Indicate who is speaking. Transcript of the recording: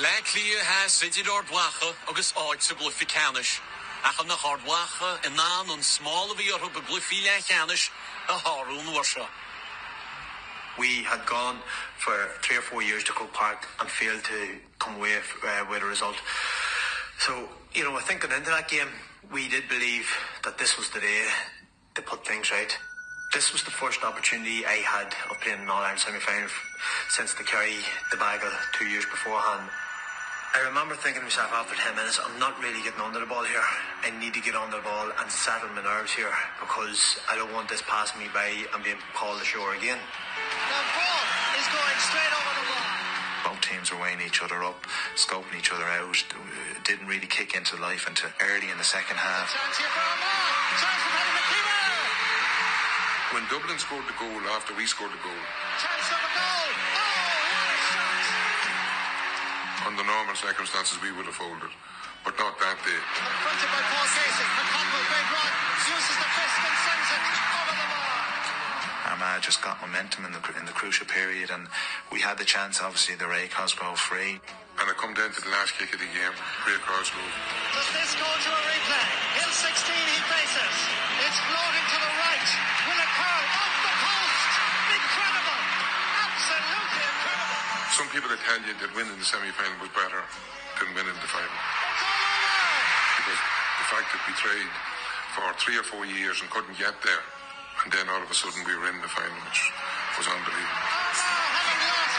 Speaker 1: Has blacha an small canis a Harún war.
Speaker 2: We had gone for three or four years to Croke Park and failed to come away uh, with a result. So, you know, I think going into that game, we did believe that this was the day to put things right. This was the first opportunity I had of playing an All-Ireland semi-final since the Kerry debacle two years beforehand. I remember thinking to myself after 10 minutes, I'm not really getting under the ball here. I need to get under the ball and settle my nerves here because I don't want this passing me by and being called ashore again.
Speaker 3: The ball is going straight over the bar.
Speaker 4: Both teams were weighing each other up, scoping each other out. It Didn't really kick into life until early in the second half.
Speaker 3: Chance for Omar. Chance for Paddy McKeever.
Speaker 5: When Dublin scored the goal after we scored the goal,
Speaker 3: Chance for the goal. Oh, what a shot.
Speaker 5: Under normal circumstances we would have folded, but not that day.
Speaker 3: Confronted by Paul Casey. McConville, great run. Uses the fist and sends it over the bar.
Speaker 4: Armagh just got momentum in the in the crucial period, and we had the chance. Obviously, the Ray Cosgrove free.
Speaker 5: And I come down to the last kick of the game, Ray Cosgrove.
Speaker 3: Does this go to
Speaker 5: Some people that tell you that winning the semi-final was better than winning the final. Because the fact that we tried for three or four years and couldn't get there, and then all of a sudden we were in the final, which was unbelievable.